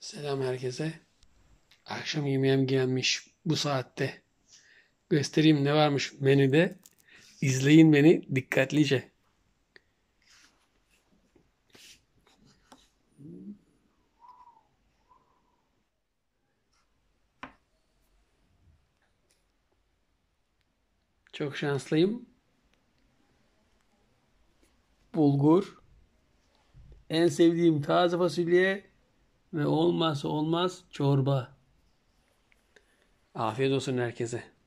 Selam herkese. Akşam yemeğim gelmiş bu saatte. Göstereyim ne varmış menüde. İzleyin beni dikkatlice. Çok şanslıyım. Bulgur. En sevdiğim taze fasulye ve olmazsa olmaz çorba. Afiyet olsun herkese.